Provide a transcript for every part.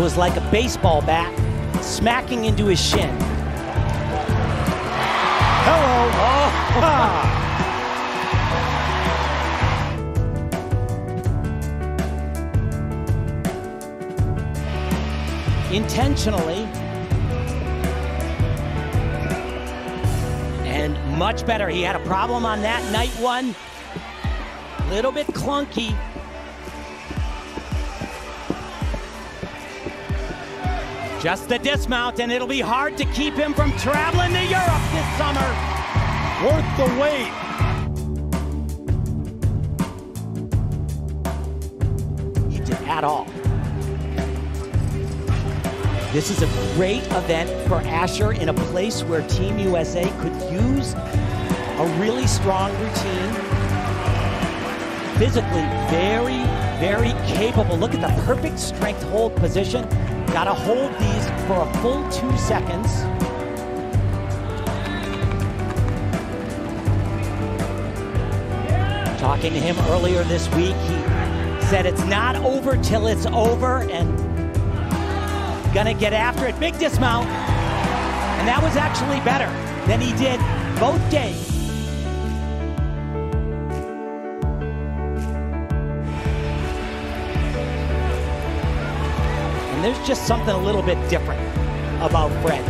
was like a baseball bat smacking into his shin. Hello. Oh. Intentionally. And much better. He had a problem on that night one. Little bit clunky. Just the dismount, and it'll be hard to keep him from traveling to Europe this summer. Worth the wait. At all. This is a great event for Asher in a place where Team USA could use a really strong routine. Physically very, very capable. Look at the perfect strength hold position. Got to hold these for a full two seconds. Talking to him earlier this week, he said it's not over till it's over and gonna get after it. Big dismount. And that was actually better than he did both days. Just something a little bit different about Fred.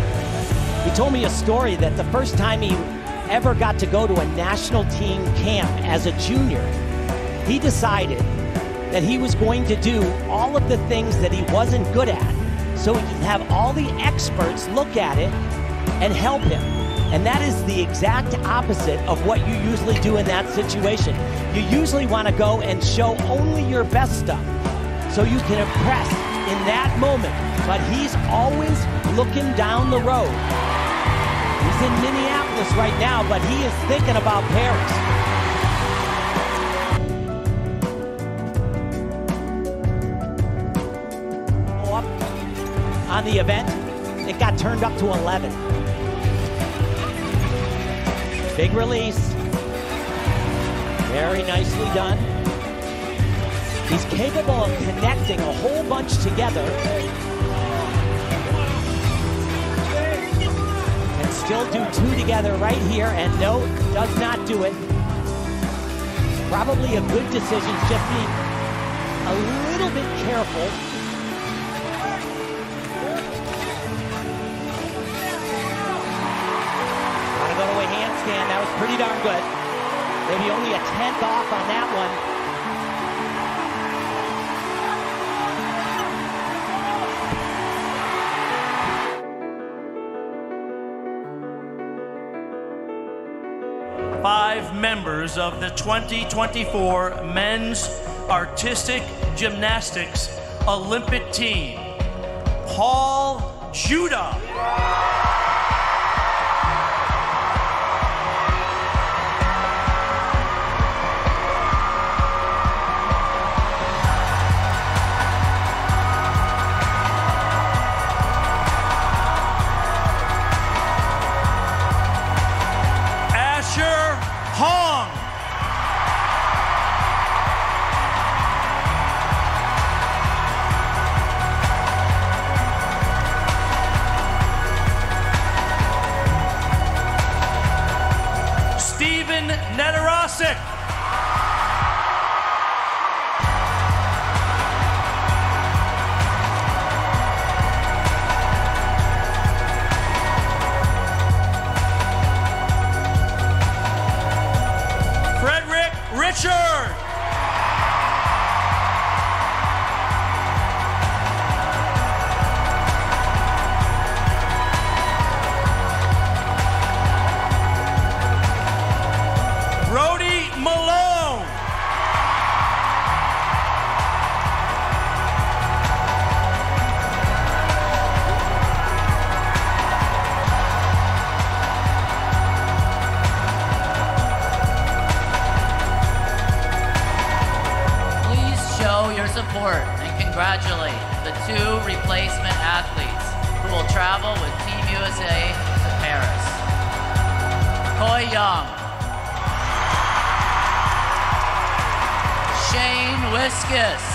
He told me a story that the first time he ever got to go to a national team camp as a junior, he decided that he was going to do all of the things that he wasn't good at so he could have all the experts look at it and help him. And that is the exact opposite of what you usually do in that situation. You usually want to go and show only your best stuff so you can impress in that moment. But he's always looking down the road. He's in Minneapolis right now, but he is thinking about Paris. On the event, it got turned up to 11. Big release. Very nicely done. He's capable of connecting a whole bunch together and still do two together right here. And no, does not do it. Probably a good decision, just being a little bit careful. Gotta go to a handstand. That was pretty darn good. Maybe only a tenth off on that one. Five members of the 2024 Men's Artistic Gymnastics Olympic team. Paul Juda. Richard. Congratulate the two replacement athletes who will travel with Team USA to Paris. Khoi Young, Shane Wiskus,